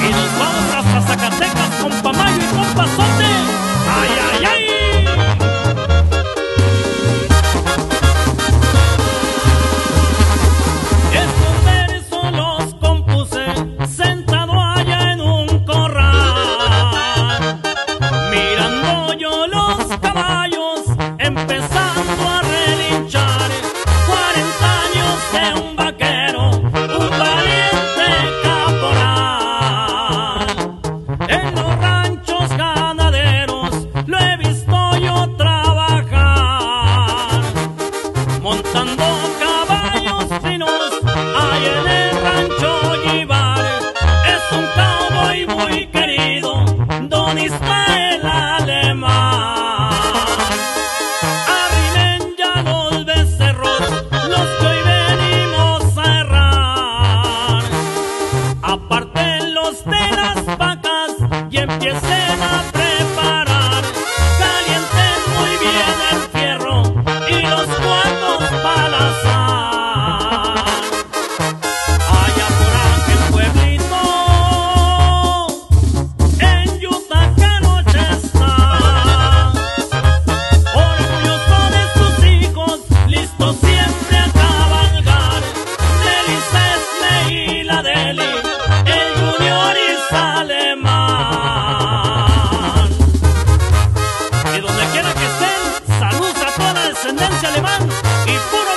Y nos vamos. descendencia alemán y puro